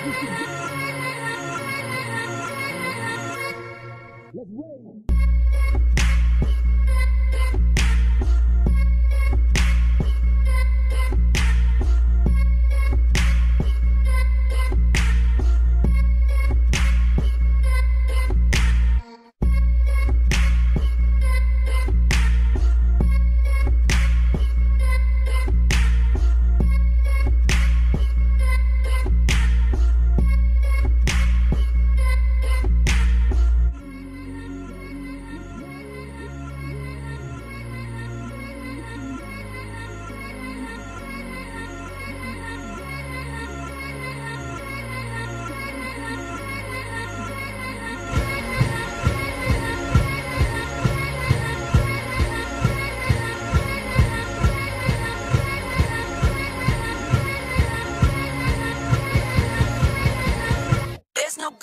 Let's go.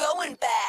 going back.